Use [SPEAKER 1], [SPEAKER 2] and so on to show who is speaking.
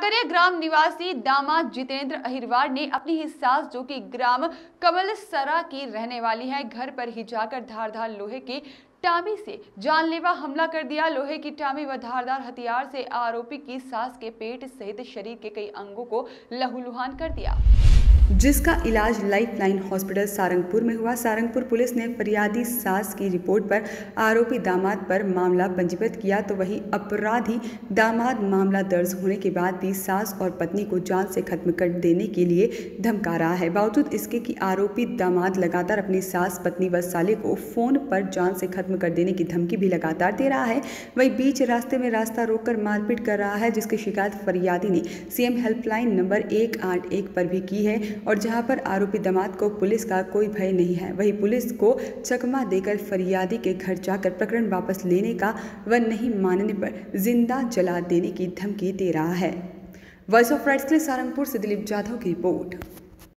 [SPEAKER 1] काकरिया ग्राम निवासी दामाद जितेंद्र अहिरवार ने अपनी ही सास, जो कि ग्राम कमल सरा की रहने वाली है, घर पर ही जाकर धारधार लोहे के टामी से जानलेवा हमला कर दिया। लोहे की टामी व धारदार हथियार से आरोपी की सास के पेट सहित शरीर के कई अंगों को लहूलुहान कर दिया।
[SPEAKER 2] जिसका इलाज लाइफ लाइन हॉस्पिटल सारंगपुर में हुआ। सारंगपुर पुलिस ने फरियादी सास की रिपोर्ट पर आरोपी दामाद पर मामला पंजीबद्ध किया तो वही अपराधी दामाद मामला दर्ज होने के बाद भी सास और पत्नी को जान से खत्म कर देने के लिए धमका रहा है। बावजूद इसके कि आरोपी दामाद लगातार अपनी सास, पत्नी व साले को फ़ोन पर जान से खत्म कर देने की धमकी भी लगातार दे रहा है। वही बीच रास्ते में रास्ता रोककर मारपीट कर रहा है, जिसकी शिकायत फरियादी ने। सीएम हेल्पलाइन नंबर एक पर भी की है। और जहाँ पर आरोपी दामाद को पुलिस का कोई भय नहीं है। वही पुलिस को चकमा देकर फरियादी के घर जाकर प्रकरण वापस लेने का व नहीं मानने पर ज़िंदा जला देने की धमकी दे रहा है। वॉइस ऑफ़ राइट्स के लिए सारंगपुर से दिलीप जाधव की रिपोर्ट।